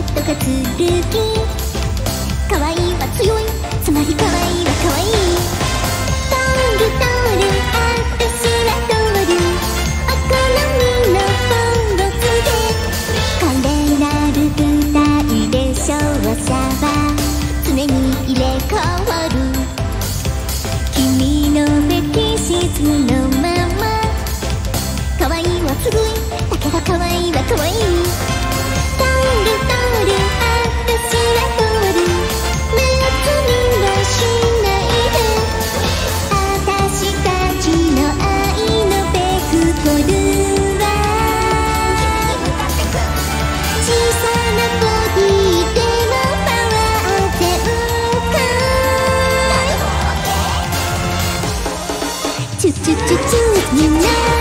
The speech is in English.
ットが剣 choo choo choo choo you know.